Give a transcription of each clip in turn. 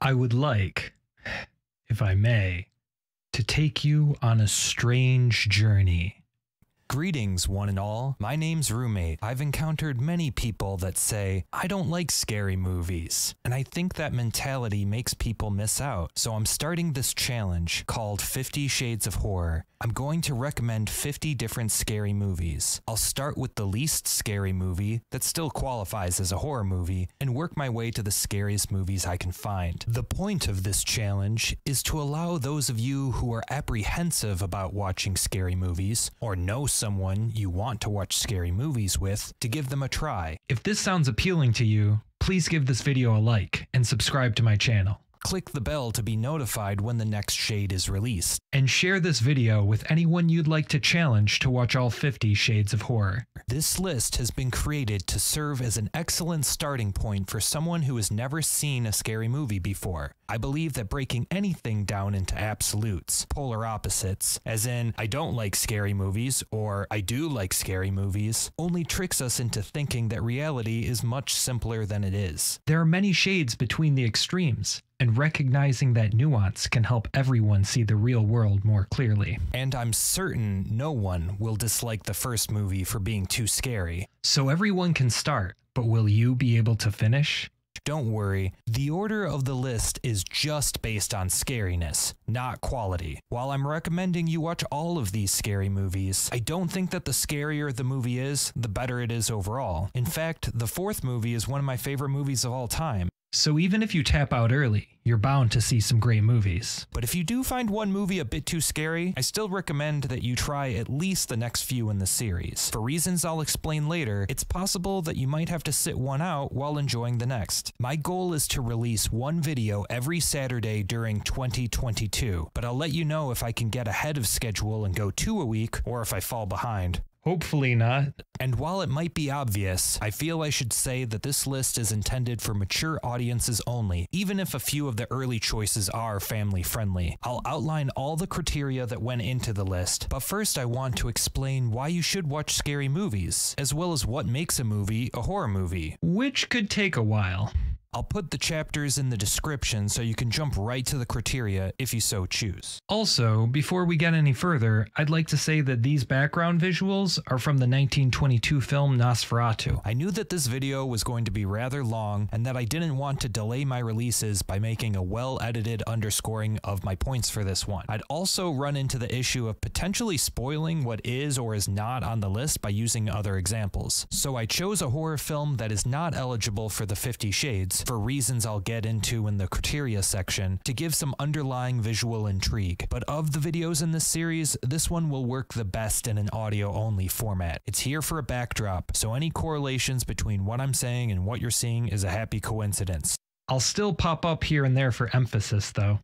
I would like, if I may, to take you on a strange journey. Greetings, one and all. My name's Rew Mate. I've encountered many people that say, I don't like scary movies. And I think that mentality makes people miss out. So I'm starting this challenge called 50 Shades of Horror. I'm going to recommend 50 different scary movies. I'll start with the least scary movie that still qualifies as a horror movie and work my way to the scariest movies I can find. The point of this challenge is to allow those of you who are apprehensive about watching scary movies or know someone you want to watch scary movies with to give them a try. If this sounds appealing to you, please give this video a like and subscribe to my channel. Click the bell to be notified when the next shade is released. And share this video with anyone you'd like to challenge to watch all 50 Shades of Horror. This list has been created to serve as an excellent starting point for someone who has never seen a scary movie before. I believe that breaking anything down into absolutes, polar opposites, as in, I don't like scary movies or I do like scary movies, only tricks us into thinking that reality is much simpler than it is. There are many shades between the extremes, and recognizing that nuance can help everyone see the real world more clearly. And I'm certain no one will dislike the first movie for being too scary. So everyone can start, but will you be able to finish? Don't worry, the order of the list is just based on scariness, not quality. While I'm recommending you watch all of these scary movies, I don't think that the scarier the movie is, the better it is overall. In fact, the fourth movie is one of my favorite movies of all time. So even if you tap out early, you're bound to see some great movies. But if you do find one movie a bit too scary, I still recommend that you try at least the next few in the series. For reasons I'll explain later, it's possible that you might have to sit one out while enjoying the next. My goal is to release one video every Saturday during 2022, but I'll let you know if I can get ahead of schedule and go two a week, or if I fall behind. Hopefully not. And while it might be obvious, I feel I should say that this list is intended for mature audiences only, even if a few of the early choices are family friendly. I'll outline all the criteria that went into the list, but first I want to explain why you should watch scary movies, as well as what makes a movie a horror movie. Which could take a while. I'll put the chapters in the description so you can jump right to the criteria if you so choose. Also, before we get any further, I'd like to say that these background visuals are from the 1922 film Nosferatu. I knew that this video was going to be rather long and that I didn't want to delay my releases by making a well edited underscoring of my points for this one. I'd also run into the issue of potentially spoiling what is or is not on the list by using other examples. So I chose a horror film that is not eligible for the 50 Shades for reasons I'll get into in the criteria section to give some underlying visual intrigue. But of the videos in this series, this one will work the best in an audio only format. It's here for a backdrop, so any correlations between what I'm saying and what you're seeing is a happy coincidence. I'll still pop up here and there for emphasis though.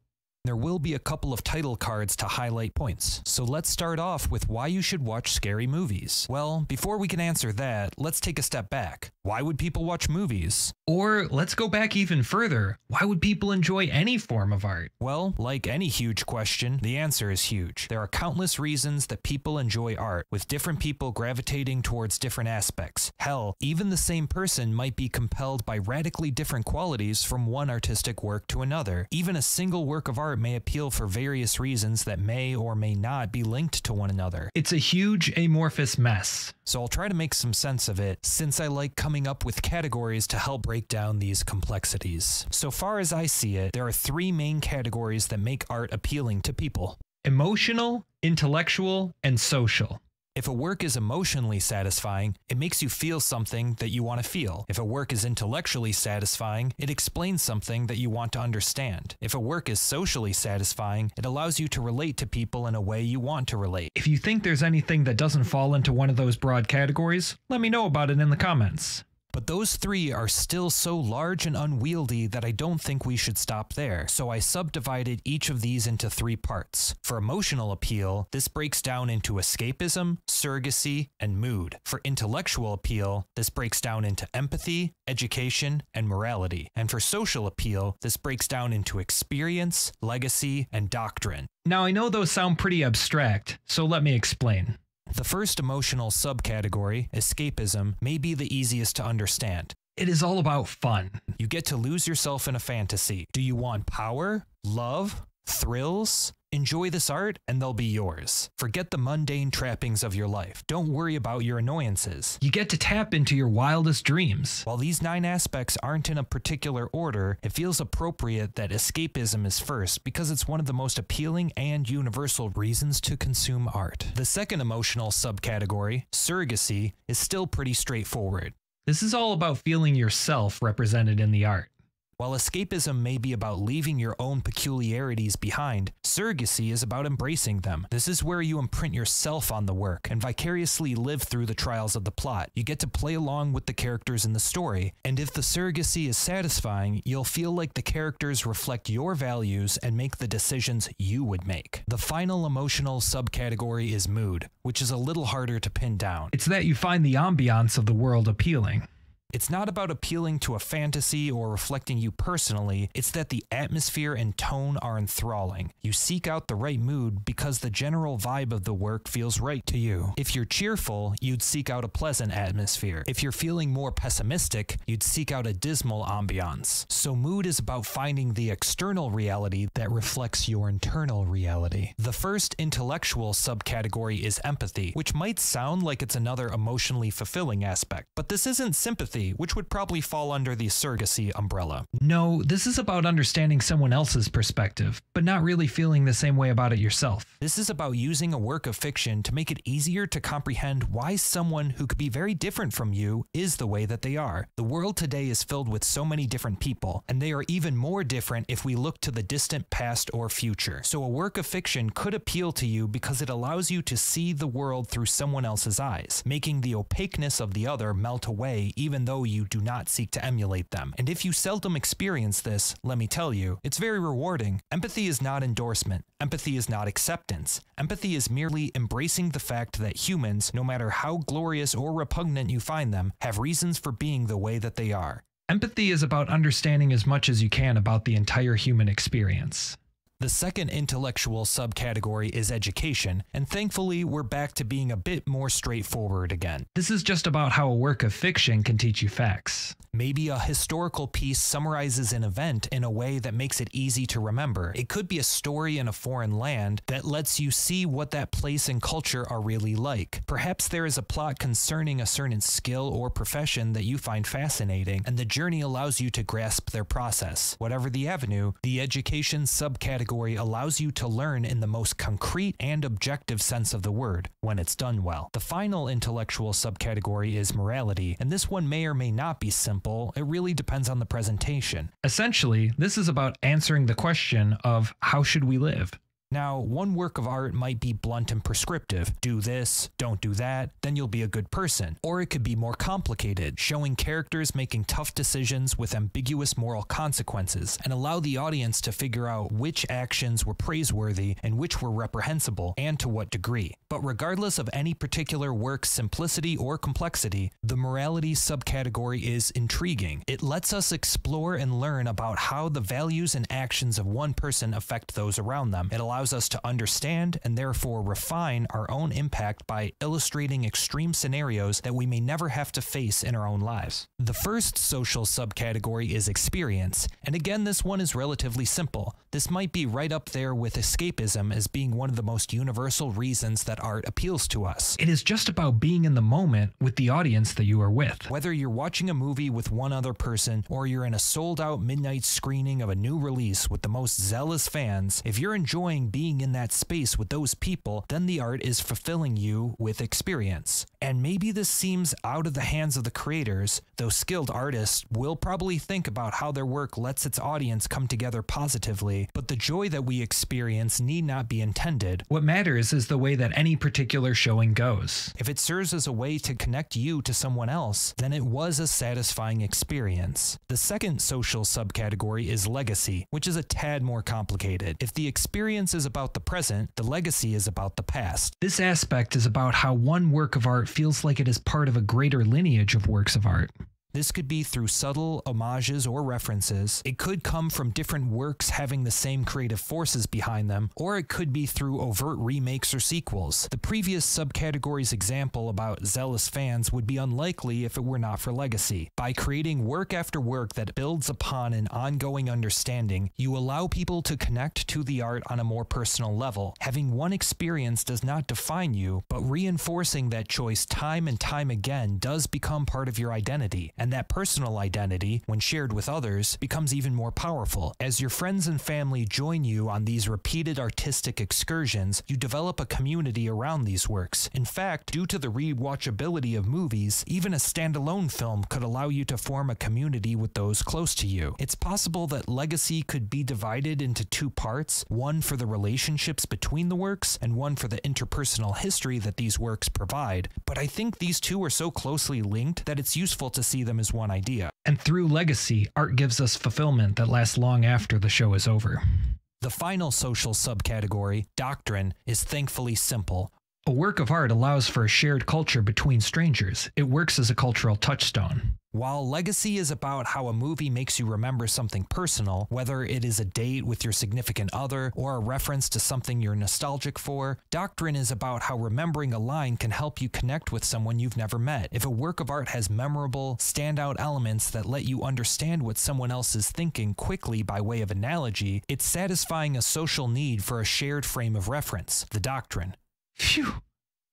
There will be a couple of title cards to highlight points. So let's start off with why you should watch scary movies. Well, before we can answer that, let's take a step back. Why would people watch movies? Or let's go back even further. Why would people enjoy any form of art? Well, like any huge question, the answer is huge. There are countless reasons that people enjoy art, with different people gravitating towards different aspects. Hell, even the same person might be compelled by radically different qualities from one artistic work to another. Even a single work of art may appeal for various reasons that may or may not be linked to one another. It's a huge amorphous mess. So I'll try to make some sense of it, since I like coming up with categories to help break down these complexities. So far as I see it, there are three main categories that make art appealing to people. Emotional, intellectual, and social. If a work is emotionally satisfying, it makes you feel something that you want to feel. If a work is intellectually satisfying, it explains something that you want to understand. If a work is socially satisfying, it allows you to relate to people in a way you want to relate. If you think there's anything that doesn't fall into one of those broad categories, let me know about it in the comments. But those three are still so large and unwieldy that I don't think we should stop there, so I subdivided each of these into three parts. For emotional appeal, this breaks down into escapism, surrogacy, and mood. For intellectual appeal, this breaks down into empathy, education, and morality. And for social appeal, this breaks down into experience, legacy, and doctrine. Now I know those sound pretty abstract, so let me explain. The first emotional subcategory, escapism, may be the easiest to understand. It is all about fun. You get to lose yourself in a fantasy. Do you want power, love, thrills? Enjoy this art and they'll be yours. Forget the mundane trappings of your life. Don't worry about your annoyances. You get to tap into your wildest dreams. While these nine aspects aren't in a particular order, it feels appropriate that escapism is first because it's one of the most appealing and universal reasons to consume art. The second emotional subcategory, surrogacy, is still pretty straightforward. This is all about feeling yourself represented in the art. While escapism may be about leaving your own peculiarities behind, surrogacy is about embracing them. This is where you imprint yourself on the work and vicariously live through the trials of the plot. You get to play along with the characters in the story, and if the surrogacy is satisfying, you'll feel like the characters reflect your values and make the decisions you would make. The final emotional subcategory is mood, which is a little harder to pin down. It's that you find the ambiance of the world appealing. It's not about appealing to a fantasy or reflecting you personally, it's that the atmosphere and tone are enthralling. You seek out the right mood because the general vibe of the work feels right to you. If you're cheerful, you'd seek out a pleasant atmosphere. If you're feeling more pessimistic, you'd seek out a dismal ambiance. So mood is about finding the external reality that reflects your internal reality. The first intellectual subcategory is empathy, which might sound like it's another emotionally fulfilling aspect, but this isn't sympathy which would probably fall under the surrogacy umbrella. No, this is about understanding someone else's perspective, but not really feeling the same way about it yourself. This is about using a work of fiction to make it easier to comprehend why someone who could be very different from you is the way that they are. The world today is filled with so many different people, and they are even more different if we look to the distant past or future. So a work of fiction could appeal to you because it allows you to see the world through someone else's eyes, making the opaqueness of the other melt away even though you do not seek to emulate them. And if you seldom experience this, let me tell you, it's very rewarding. Empathy is not endorsement. Empathy is not acceptance. Empathy is merely embracing the fact that humans, no matter how glorious or repugnant you find them, have reasons for being the way that they are. Empathy is about understanding as much as you can about the entire human experience. The second intellectual subcategory is education, and thankfully we're back to being a bit more straightforward again. This is just about how a work of fiction can teach you facts. Maybe a historical piece summarizes an event in a way that makes it easy to remember. It could be a story in a foreign land that lets you see what that place and culture are really like. Perhaps there is a plot concerning a certain skill or profession that you find fascinating, and the journey allows you to grasp their process. Whatever the avenue, the education subcategory allows you to learn in the most concrete and objective sense of the word when it's done well. The final intellectual subcategory is morality, and this one may or may not be simple simple, it really depends on the presentation. Essentially, this is about answering the question of how should we live? Now, one work of art might be blunt and prescriptive do this, don't do that, then you'll be a good person. Or it could be more complicated, showing characters making tough decisions with ambiguous moral consequences, and allow the audience to figure out which actions were praiseworthy and which were reprehensible, and to what degree. But regardless of any particular work's simplicity or complexity, the morality subcategory is intriguing. It lets us explore and learn about how the values and actions of one person affect those around them. It allows us to understand and therefore refine our own impact by illustrating extreme scenarios that we may never have to face in our own lives. The first social subcategory is experience, and again, this one is relatively simple. This might be right up there with escapism as being one of the most universal reasons that art appeals to us. It is just about being in the moment with the audience that you are with. Whether you're watching a movie with one other person or you're in a sold out midnight screening of a new release with the most zealous fans, if you're enjoying being in that space with those people, then the art is fulfilling you with experience. And maybe this seems out of the hands of the creators, though skilled artists will probably think about how their work lets its audience come together positively, but the joy that we experience need not be intended. What matters is the way that any particular showing goes. If it serves as a way to connect you to someone else, then it was a satisfying experience. The second social subcategory is legacy, which is a tad more complicated. If the experience is about the present, the legacy is about the past. This aspect is about how one work of art feels like it is part of a greater lineage of works of art. This could be through subtle homages or references. It could come from different works having the same creative forces behind them, or it could be through overt remakes or sequels. The previous subcategory's example about zealous fans would be unlikely if it were not for legacy. By creating work after work that builds upon an ongoing understanding, you allow people to connect to the art on a more personal level. Having one experience does not define you, but reinforcing that choice time and time again does become part of your identity and that personal identity, when shared with others, becomes even more powerful. As your friends and family join you on these repeated artistic excursions, you develop a community around these works. In fact, due to the rewatchability of movies, even a standalone film could allow you to form a community with those close to you. It's possible that Legacy could be divided into two parts, one for the relationships between the works and one for the interpersonal history that these works provide, but I think these two are so closely linked that it's useful to see them them as one idea. And through legacy, art gives us fulfillment that lasts long after the show is over. The final social subcategory, doctrine, is thankfully simple. A work of art allows for a shared culture between strangers. It works as a cultural touchstone. While legacy is about how a movie makes you remember something personal, whether it is a date with your significant other or a reference to something you're nostalgic for, doctrine is about how remembering a line can help you connect with someone you've never met. If a work of art has memorable, standout elements that let you understand what someone else is thinking quickly by way of analogy, it's satisfying a social need for a shared frame of reference, the doctrine. Phew.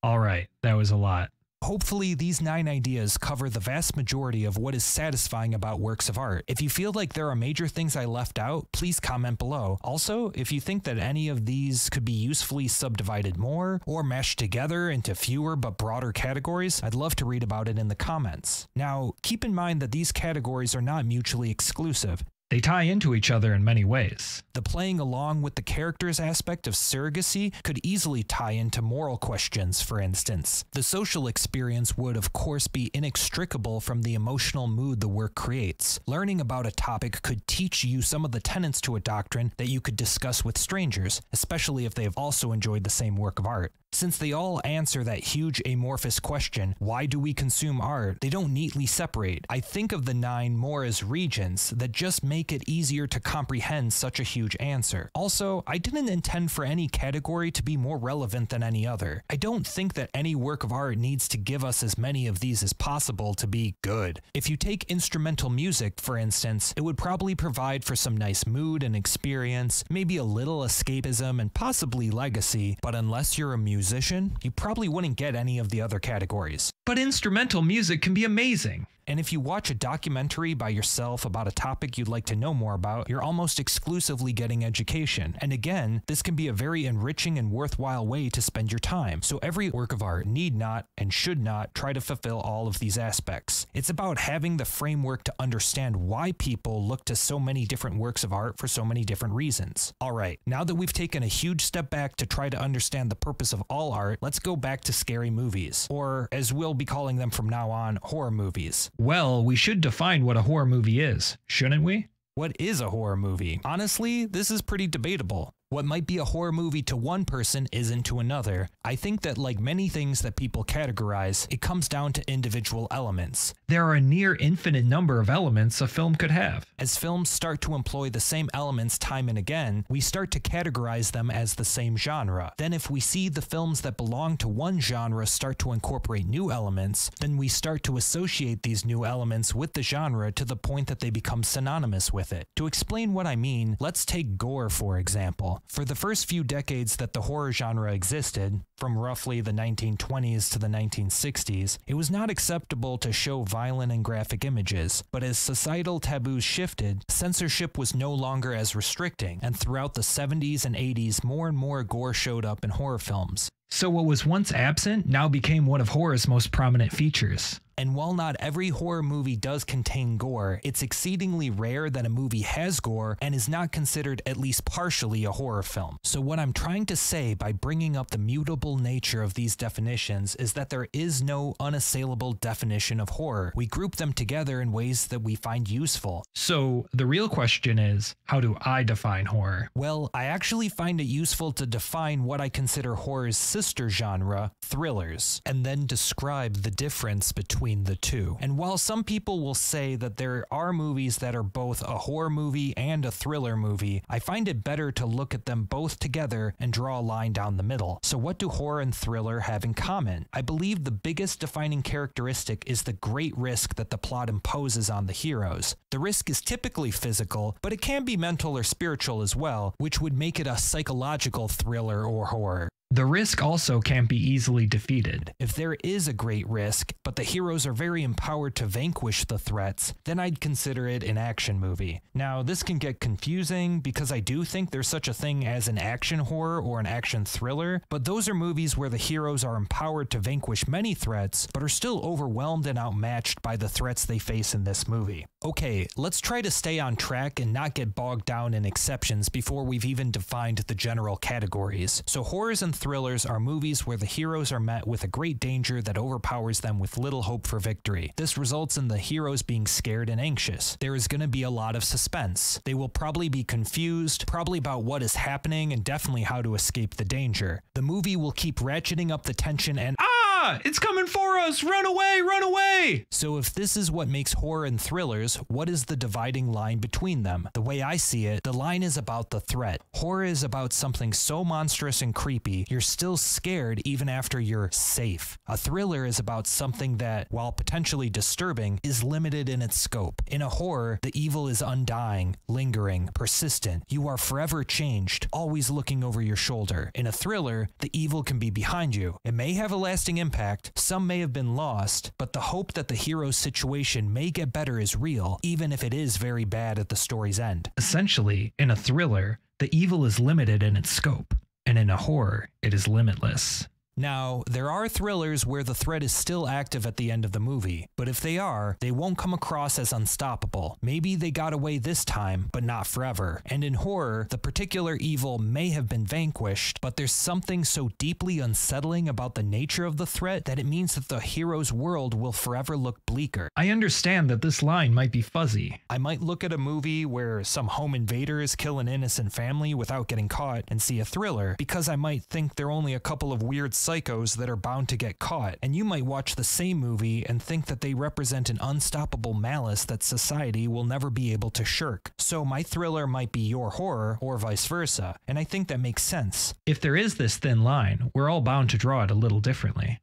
All right, that was a lot. Hopefully, these nine ideas cover the vast majority of what is satisfying about works of art. If you feel like there are major things I left out, please comment below. Also, if you think that any of these could be usefully subdivided more or meshed together into fewer but broader categories, I'd love to read about it in the comments. Now, keep in mind that these categories are not mutually exclusive. They tie into each other in many ways. The playing along with the characters aspect of surrogacy could easily tie into moral questions, for instance. The social experience would, of course, be inextricable from the emotional mood the work creates. Learning about a topic could teach you some of the tenets to a doctrine that you could discuss with strangers, especially if they have also enjoyed the same work of art. Since they all answer that huge amorphous question, why do we consume art, they don't neatly separate. I think of the nine more as regions that just make it easier to comprehend such a huge answer. Also, I didn't intend for any category to be more relevant than any other. I don't think that any work of art needs to give us as many of these as possible to be good. If you take instrumental music, for instance, it would probably provide for some nice mood and experience, maybe a little escapism and possibly legacy, but unless you're a musician, musician, you probably wouldn't get any of the other categories. But instrumental music can be amazing. And if you watch a documentary by yourself about a topic you'd like to know more about, you're almost exclusively getting education. And again, this can be a very enriching and worthwhile way to spend your time. So every work of art need not and should not try to fulfill all of these aspects. It's about having the framework to understand why people look to so many different works of art for so many different reasons. Alright, now that we've taken a huge step back to try to understand the purpose of all art, let's go back to scary movies. Or, as we'll be calling them from now on, horror movies. Well, we should define what a horror movie is, shouldn't we? What is a horror movie? Honestly, this is pretty debatable. What might be a horror movie to one person isn't to another. I think that, like many things that people categorize, it comes down to individual elements. There are a near infinite number of elements a film could have. As films start to employ the same elements time and again, we start to categorize them as the same genre. Then, if we see the films that belong to one genre start to incorporate new elements, then we start to associate these new elements with the genre to the point that they become synonymous with it. To explain what I mean, let's take gore for example. For the first few decades that the horror genre existed, from roughly the 1920s to the 1960s, it was not acceptable to show violent and graphic images, but as societal taboos shifted, censorship was no longer as restricting, and throughout the 70s and 80s, more and more gore showed up in horror films. So, what was once absent now became one of horror's most prominent features. And while not every horror movie does contain gore, it's exceedingly rare that a movie has gore and is not considered at least partially a horror film. So, what I'm trying to say by bringing up the mutable nature of these definitions is that there is no unassailable definition of horror. We group them together in ways that we find useful. So, the real question is how do I define horror? Well, I actually find it useful to define what I consider horror's sister genre, thrillers, and then describe the difference between the two. And while some people will say that there are movies that are both a horror movie and a thriller movie, I find it better to look at them both together and draw a line down the middle. So, what do horror and thriller have in common? I believe the biggest defining characteristic is the great risk that the plot imposes on the heroes. The risk is typically physical, but it can be mental or spiritual as well, which would make it a psychological thriller or horror. The risk also can't be easily defeated. If there is a great risk, but the heroes are very empowered to vanquish the threats, then I'd consider it an action movie. Now, this can get confusing because I do think there's such a thing as an action horror or an action thriller, but those are movies where the heroes are empowered to vanquish many threats, but are still overwhelmed and outmatched by the threats they face in this movie. Okay, let's try to stay on track and not get bogged down in exceptions before we've even defined the general categories. So, horrors and thrillers are movies where the heroes are met with a great danger that overpowers them with little hope for victory. This results in the heroes being scared and anxious. There is going to be a lot of suspense. They will probably be confused, probably about what is happening, and definitely how to escape the danger. The movie will keep ratcheting up the tension and ah! It's coming for us! Run away! Run away! So, if this is what makes horror and thrillers, what is the dividing line between them? The way I see it, the line is about the threat. Horror is about something so monstrous and creepy, you're still scared even after you're safe. A thriller is about something that, while potentially disturbing, is limited in its scope. In a horror, the evil is undying, lingering, persistent. You are forever changed, always looking over your shoulder. In a thriller, the evil can be behind you. It may have a lasting impact some may have been lost, but the hope that the hero's situation may get better is real, even if it is very bad at the story's end. Essentially, in a thriller, the evil is limited in its scope, and in a horror, it is limitless. Now, there are thrillers where the threat is still active at the end of the movie, but if they are, they won't come across as unstoppable. Maybe they got away this time, but not forever. And in horror, the particular evil may have been vanquished, but there's something so deeply unsettling about the nature of the threat that it means that the hero's world will forever look bleaker. I understand that this line might be fuzzy. I might look at a movie where some home invaders kill an innocent family without getting caught and see a thriller, because I might think they're only a couple of weird psychos that are bound to get caught, and you might watch the same movie and think that they represent an unstoppable malice that society will never be able to shirk. So my thriller might be your horror, or vice versa, and I think that makes sense. If there is this thin line, we're all bound to draw it a little differently.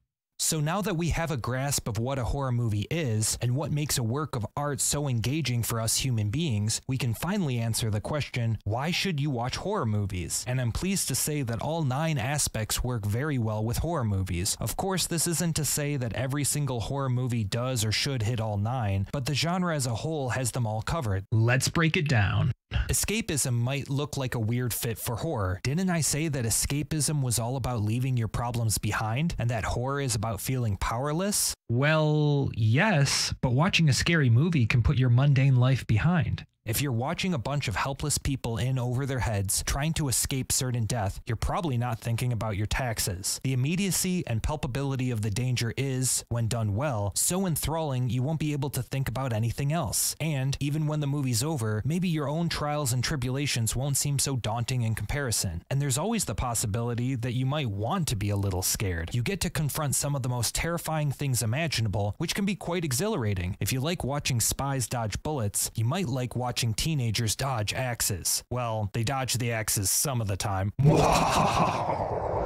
So now that we have a grasp of what a horror movie is and what makes a work of art so engaging for us human beings, we can finally answer the question, why should you watch horror movies? And I'm pleased to say that all nine aspects work very well with horror movies. Of course, this isn't to say that every single horror movie does or should hit all nine, but the genre as a whole has them all covered. Let's break it down. Escapism might look like a weird fit for horror. Didn't I say that escapism was all about leaving your problems behind and that horror is about feeling powerless? Well, yes, but watching a scary movie can put your mundane life behind. If you're watching a bunch of helpless people in over their heads trying to escape certain death, you're probably not thinking about your taxes. The immediacy and palpability of the danger is, when done well, so enthralling you won't be able to think about anything else. And even when the movie's over, maybe your own trials and tribulations won't seem so daunting in comparison. And there's always the possibility that you might want to be a little scared. You get to confront some of the most terrifying things imaginable, which can be quite exhilarating. If you like watching spies dodge bullets, you might like watching watching teenagers dodge axes. Well, they dodge the axes some of the time.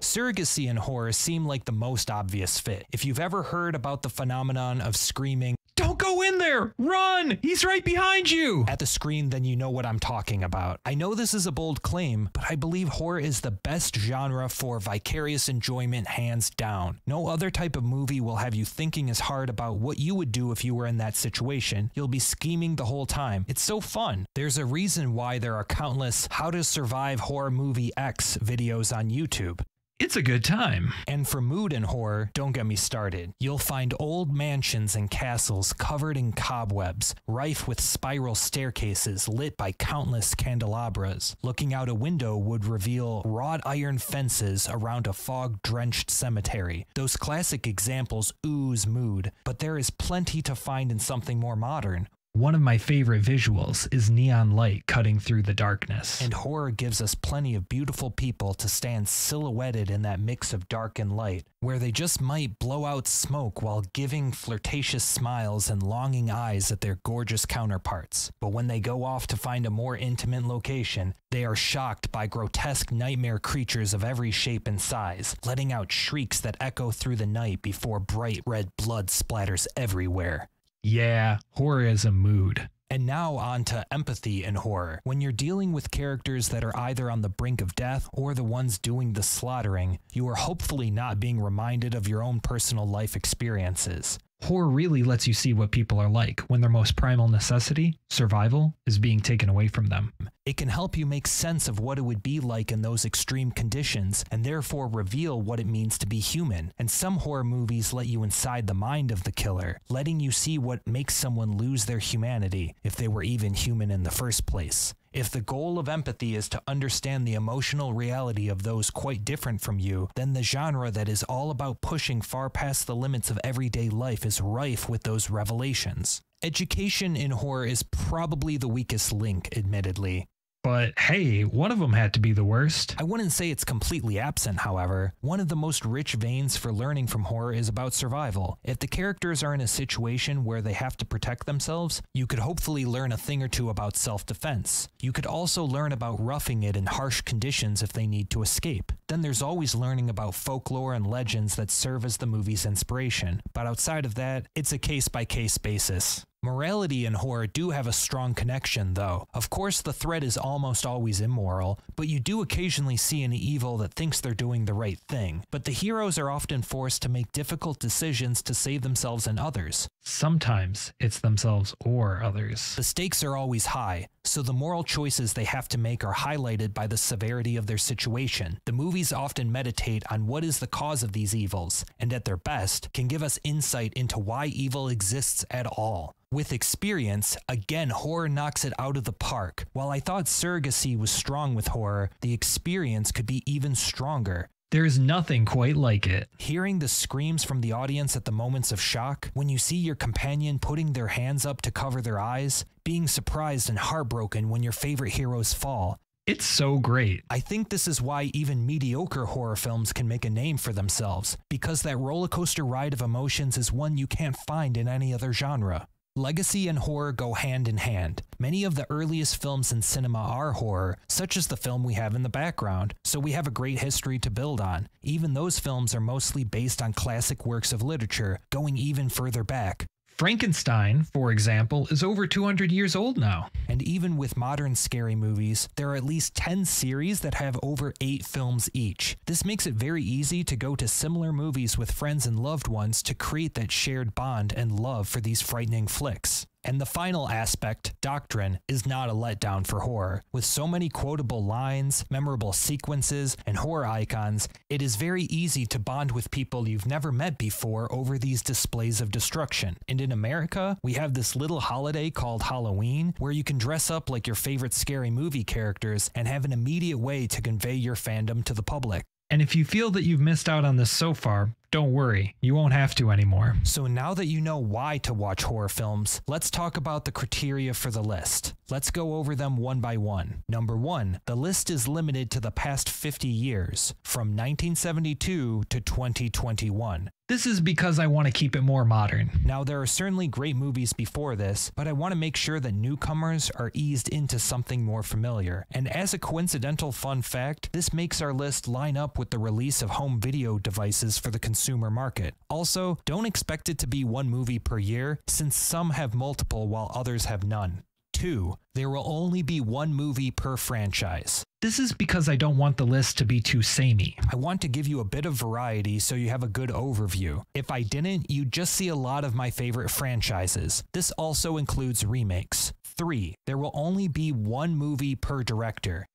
Surrogacy and horror seem like the most obvious fit. If you've ever heard about the phenomenon of screaming, don't go in there! Run! He's right behind you! At the screen, then you know what I'm talking about. I know this is a bold claim, but I believe horror is the best genre for vicarious enjoyment, hands down. No other type of movie will have you thinking as hard about what you would do if you were in that situation. You'll be scheming the whole time. It's so fun. There's a reason why there are countless How to Survive Horror Movie X videos on YouTube. It's a good time. And for mood and horror, don't get me started. You'll find old mansions and castles covered in cobwebs, rife with spiral staircases lit by countless candelabras. Looking out a window would reveal wrought iron fences around a fog drenched cemetery. Those classic examples ooze mood, but there is plenty to find in something more modern. One of my favorite visuals is neon light cutting through the darkness. And horror gives us plenty of beautiful people to stand silhouetted in that mix of dark and light, where they just might blow out smoke while giving flirtatious smiles and longing eyes at their gorgeous counterparts. But when they go off to find a more intimate location, they are shocked by grotesque nightmare creatures of every shape and size, letting out shrieks that echo through the night before bright red blood splatters everywhere. Yeah, horror is a mood. And now on to empathy in horror. When you're dealing with characters that are either on the brink of death or the ones doing the slaughtering, you are hopefully not being reminded of your own personal life experiences. Horror really lets you see what people are like when their most primal necessity, survival, is being taken away from them. It can help you make sense of what it would be like in those extreme conditions and therefore reveal what it means to be human. And some horror movies let you inside the mind of the killer, letting you see what makes someone lose their humanity if they were even human in the first place. If the goal of empathy is to understand the emotional reality of those quite different from you, then the genre that is all about pushing far past the limits of everyday life is rife with those revelations. Education in horror is probably the weakest link, admittedly. But hey, one of them had to be the worst. I wouldn't say it's completely absent, however. One of the most rich veins for learning from horror is about survival. If the characters are in a situation where they have to protect themselves, you could hopefully learn a thing or two about self defense. You could also learn about roughing it in harsh conditions if they need to escape. Then there's always learning about folklore and legends that serve as the movie's inspiration. But outside of that, it's a case by case basis. Morality and horror do have a strong connection, though. Of course, the threat is almost always immoral, but you do occasionally see an evil that thinks they're doing the right thing. But the heroes are often forced to make difficult decisions to save themselves and others. Sometimes it's themselves or others. The stakes are always high, so the moral choices they have to make are highlighted by the severity of their situation. The movies often meditate on what is the cause of these evils, and at their best, can give us insight into why evil exists at all. With experience, again, horror knocks it out of the park. While I thought surrogacy was strong with horror, the experience could be even stronger. There's nothing quite like it. Hearing the screams from the audience at the moments of shock, when you see your companion putting their hands up to cover their eyes, being surprised and heartbroken when your favorite heroes fall. It's so great. I think this is why even mediocre horror films can make a name for themselves, because that roller coaster ride of emotions is one you can't find in any other genre. Legacy and horror go hand in hand. Many of the earliest films in cinema are horror, such as the film we have in the background, so we have a great history to build on. Even those films are mostly based on classic works of literature, going even further back. Frankenstein, for example, is over 200 years old now. And even with modern scary movies, there are at least 10 series that have over 8 films each. This makes it very easy to go to similar movies with friends and loved ones to create that shared bond and love for these frightening flicks. And the final aspect, doctrine, is not a letdown for horror. With so many quotable lines, memorable sequences, and horror icons, it is very easy to bond with people you've never met before over these displays of destruction. And in America, we have this little holiday called Halloween where you can dress up like your favorite scary movie characters and have an immediate way to convey your fandom to the public. And if you feel that you've missed out on this so far, don't worry, you won't have to anymore. So now that you know why to watch horror films, let's talk about the criteria for the list. Let's go over them one by one. Number one, the list is limited to the past 50 years, from 1972 to 2021. This is because I want to keep it more modern. Now, there are certainly great movies before this, but I want to make sure that newcomers are eased into something more familiar. And as a coincidental fun fact, this makes our list line up with the release of home video devices for the consumer market. Also, don't expect it to be one movie per year, since some have multiple while others have none. 2. There will only be one movie per franchise. This is because I don't want the list to be too samey. I want to give you a bit of variety so you have a good overview. If I didn't, you'd just see a lot of my favorite franchises. This also includes remakes. 3. There will only be one movie per director.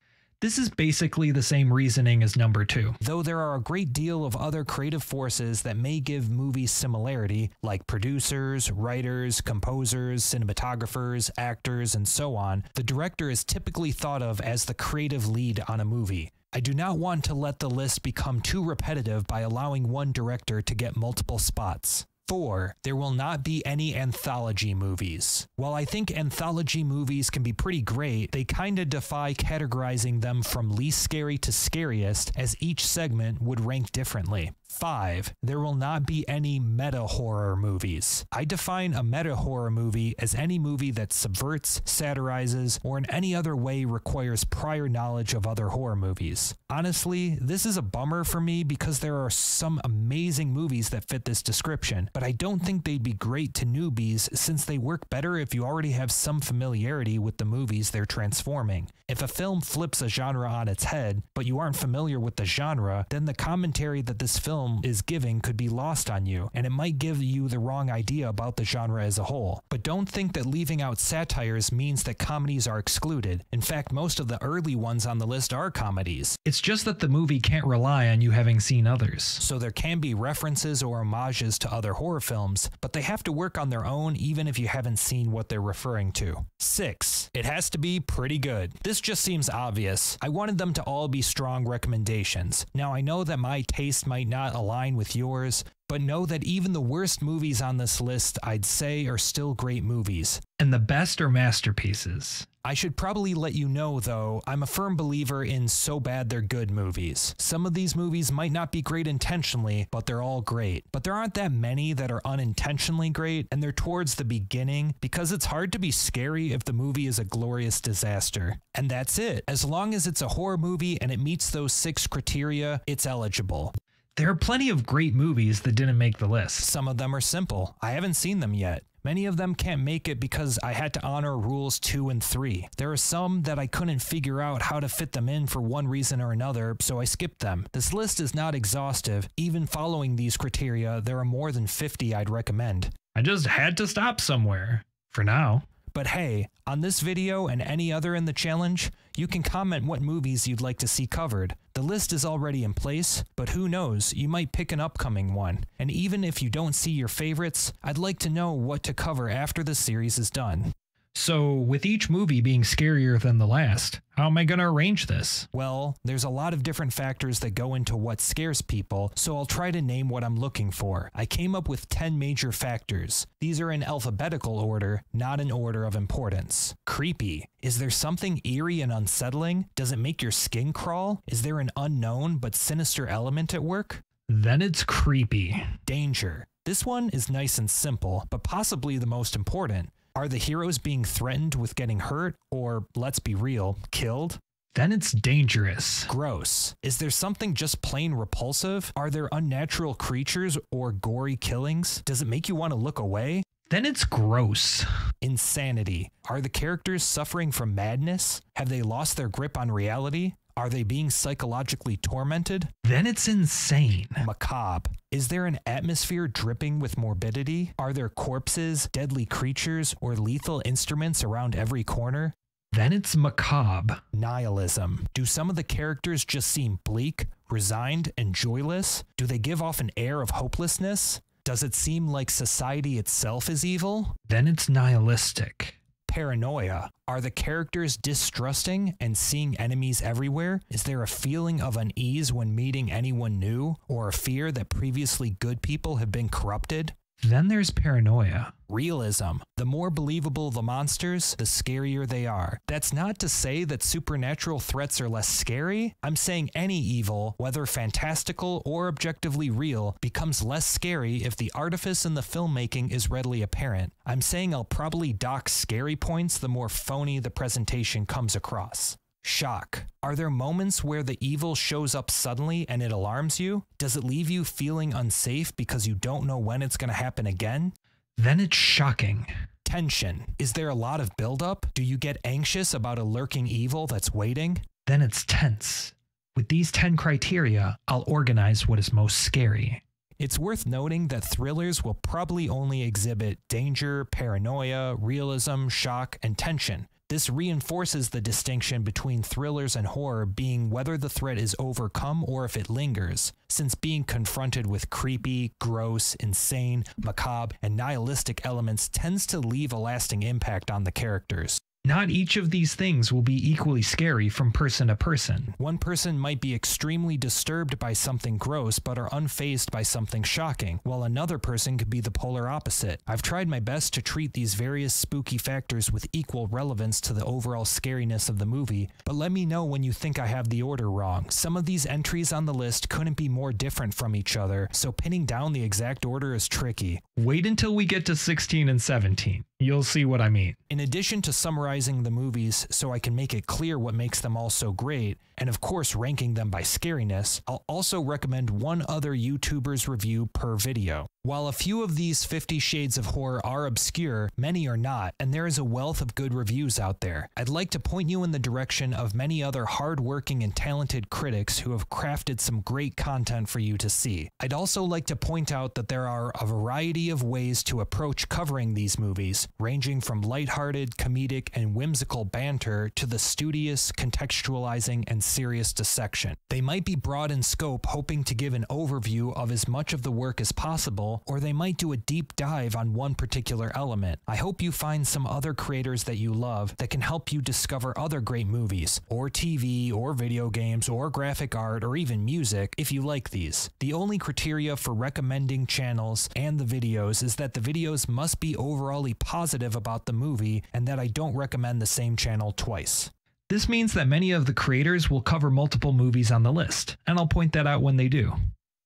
This is basically the same reasoning as number two. Though there are a great deal of other creative forces that may give movies similarity, like producers, writers, composers, cinematographers, actors, and so on, the director is typically thought of as the creative lead on a movie. I do not want to let the list become too repetitive by allowing one director to get multiple spots. Four, there will not be any anthology movies. While I think anthology movies can be pretty great, they kinda defy categorizing them from least scary to scariest, as each segment would rank differently. 5. There will not be any meta horror movies. I define a meta horror movie as any movie that subverts, satirizes, or in any other way requires prior knowledge of other horror movies. Honestly, this is a bummer for me because there are some amazing movies that fit this description, but I don't think they'd be great to newbies since they work better if you already have some familiarity with the movies they're transforming. If a film flips a genre on its head, but you aren't familiar with the genre, then the commentary that this film is giving could be lost on you, and it might give you the wrong idea about the genre as a whole. But don't think that leaving out satires means that comedies are excluded. In fact, most of the early ones on the list are comedies. It's just that the movie can't rely on you having seen others. So there can be references or homages to other horror films, but they have to work on their own even if you haven't seen what they're referring to. 6. It has to be pretty good. This just seems obvious. I wanted them to all be strong recommendations. Now I know that my taste might not align with yours, but know that even the worst movies on this list I'd say are still great movies. And the best are masterpieces. I should probably let you know, though, I'm a firm believer in so bad they're good movies. Some of these movies might not be great intentionally, but they're all great. But there aren't that many that are unintentionally great, and they're towards the beginning because it's hard to be scary if the movie is a glorious disaster. And that's it. As long as it's a horror movie and it meets those six criteria, it's eligible. There are plenty of great movies that didn't make the list. Some of them are simple. I haven't seen them yet. Many of them can't make it because I had to honor rules 2 and 3. There are some that I couldn't figure out how to fit them in for one reason or another, so I skipped them. This list is not exhaustive. Even following these criteria, there are more than 50 I'd recommend. I just had to stop somewhere. For now. But hey, on this video and any other in the challenge, you can comment what movies you'd like to see covered. The list is already in place, but who knows, you might pick an upcoming one. And even if you don't see your favorites, I'd like to know what to cover after the series is done. So, with each movie being scarier than the last, how am I going to arrange this? Well, there's a lot of different factors that go into what scares people, so I'll try to name what I'm looking for. I came up with 10 major factors. These are in alphabetical order, not in order of importance. Creepy. Is there something eerie and unsettling? Does it make your skin crawl? Is there an unknown but sinister element at work? Then it's creepy. Danger. This one is nice and simple, but possibly the most important. Are the heroes being threatened with getting hurt or, let's be real, killed? Then it's dangerous. Gross. Is there something just plain repulsive? Are there unnatural creatures or gory killings? Does it make you want to look away? Then it's gross. Insanity. Are the characters suffering from madness? Have they lost their grip on reality? Are they being psychologically tormented? Then it's insane. Macabre. Is there an atmosphere dripping with morbidity? Are there corpses, deadly creatures, or lethal instruments around every corner? Then it's macabre. Nihilism. Do some of the characters just seem bleak, resigned, and joyless? Do they give off an air of hopelessness? Does it seem like society itself is evil? Then it's nihilistic. Paranoia. Are the characters distrusting and seeing enemies everywhere? Is there a feeling of unease when meeting anyone new, or a fear that previously good people have been corrupted? Then there's paranoia. Realism. The more believable the monsters, the scarier they are. That's not to say that supernatural threats are less scary. I'm saying any evil, whether fantastical or objectively real, becomes less scary if the artifice in the filmmaking is readily apparent. I'm saying I'll probably dock scary points the more phony the presentation comes across. Shock. Are there moments where the evil shows up suddenly and it alarms you? Does it leave you feeling unsafe because you don't know when it's going to happen again? Then it's shocking. Tension. Is there a lot of buildup? Do you get anxious about a lurking evil that's waiting? Then it's tense. With these 10 criteria, I'll organize what is most scary. It's worth noting that thrillers will probably only exhibit danger, paranoia, realism, shock, and tension. This reinforces the distinction between thrillers and horror being whether the threat is overcome or if it lingers, since being confronted with creepy, gross, insane, macabre, and nihilistic elements tends to leave a lasting impact on the characters. Not each of these things will be equally scary from person to person. One person might be extremely disturbed by something gross but are unfazed by something shocking, while another person could be the polar opposite. I've tried my best to treat these various spooky factors with equal relevance to the overall scariness of the movie, but let me know when you think I have the order wrong. Some of these entries on the list couldn't be more different from each other, so pinning down the exact order is tricky. Wait until we get to 16 and 17. You'll see what I mean. In addition to summarizing the movies so I can make it clear what makes them all so great, and of course ranking them by scariness, I'll also recommend one other YouTuber's review per video. While a few of these 50 Shades of Horror are obscure, many are not, and there is a wealth of good reviews out there. I'd like to point you in the direction of many other hardworking and talented critics who have crafted some great content for you to see. I'd also like to point out that there are a variety of ways to approach covering these movies, ranging from lighthearted, comedic, and whimsical banter to the studious, contextualizing, and serious dissection. They might be broad in scope, hoping to give an overview of as much of the work as possible, or they might do a deep dive on one particular element. I hope you find some other creators that you love that can help you discover other great movies, or TV, or video games, or graphic art, or even music if you like these. The only criteria for recommending channels and the videos is that the videos must be overall positive about the movie and that I don't recommend the same channel twice. This means that many of the creators will cover multiple movies on the list, and I'll point that out when they do.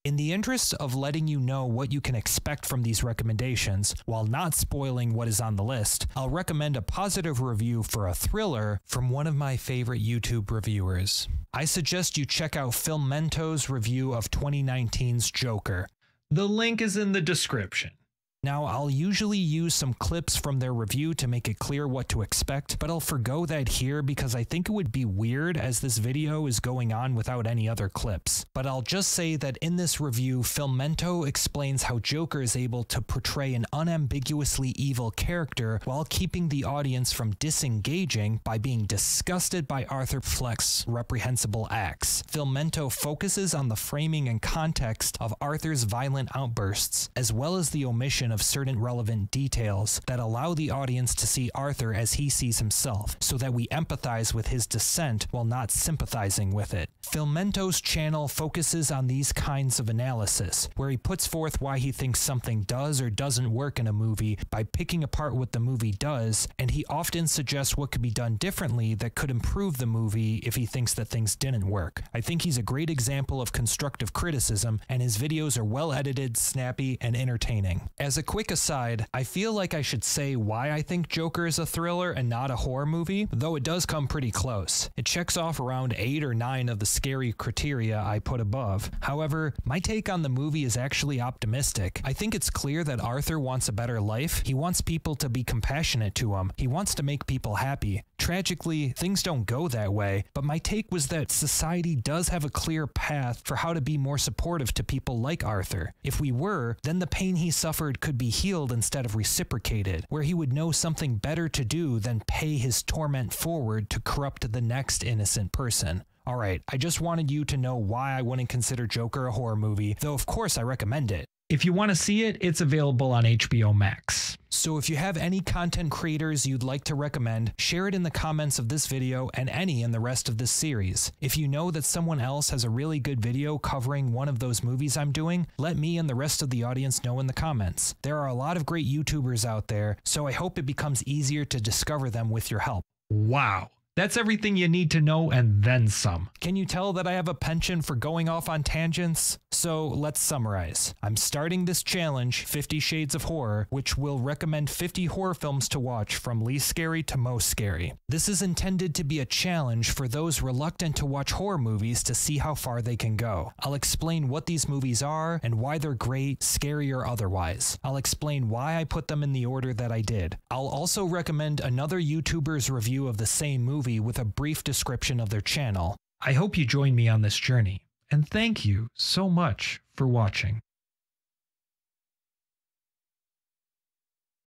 In the interest of letting you know what you can expect from these recommendations, while not spoiling what is on the list, I'll recommend a positive review for a thriller from one of my favorite YouTube reviewers. I suggest you check out Filmento's review of 2019's Joker. The link is in the description. Now, I'll usually use some clips from their review to make it clear what to expect, but I'll forgo that here because I think it would be weird as this video is going on without any other clips. But I'll just say that in this review, Filmento explains how Joker is able to portray an unambiguously evil character while keeping the audience from disengaging by being disgusted by Arthur Fleck's reprehensible acts. Filmento focuses on the framing and context of Arthur's violent outbursts, as well as the omission of certain relevant details that allow the audience to see Arthur as he sees himself, so that we empathize with his descent while not sympathizing with it. Filmento's channel focuses on these kinds of analysis, where he puts forth why he thinks something does or doesn't work in a movie by picking apart what the movie does, and he often suggests what could be done differently that could improve the movie if he thinks that things didn't work. I think he's a great example of constructive criticism, and his videos are well edited, snappy, and entertaining. As a quick aside, I feel like I should say why I think Joker is a thriller and not a horror movie, though it does come pretty close. It checks off around 8 or 9 of the scary criteria I put above. However, my take on the movie is actually optimistic. I think it's clear that Arthur wants a better life. He wants people to be compassionate to him. He wants to make people happy. Tragically, things don't go that way, but my take was that society does have a clear path for how to be more supportive to people like Arthur. If we were, then the pain he suffered could be healed instead of reciprocated, where he would know something better to do than pay his torment forward to corrupt the next innocent person. Alright, I just wanted you to know why I wouldn't consider Joker a horror movie, though of course I recommend it. If you want to see it, it's available on HBO Max. So if you have any content creators you'd like to recommend, share it in the comments of this video and any in the rest of this series. If you know that someone else has a really good video covering one of those movies I'm doing, let me and the rest of the audience know in the comments. There are a lot of great YouTubers out there, so I hope it becomes easier to discover them with your help. Wow. That's everything you need to know and then some. Can you tell that I have a penchant for going off on tangents? So let's summarize. I'm starting this challenge, 50 Shades of Horror, which will recommend 50 horror films to watch from least scary to most scary. This is intended to be a challenge for those reluctant to watch horror movies to see how far they can go. I'll explain what these movies are and why they're great, scary, or otherwise. I'll explain why I put them in the order that I did. I'll also recommend another YouTuber's review of the same movie with a brief description of their channel. I hope you join me on this journey, and thank you so much for watching.